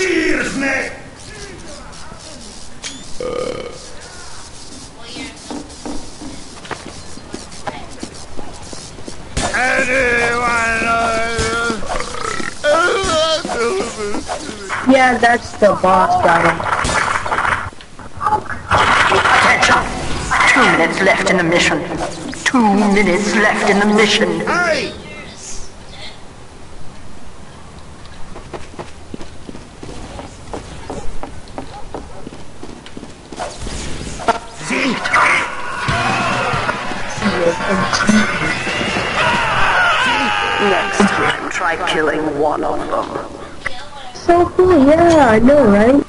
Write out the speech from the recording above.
Cheers, mate! Yeah, that's the boss battle. Attention! Two minutes left in the mission. Two minutes left in the mission. Hey! Next time, try killing one of them. So cool, yeah, I know, right?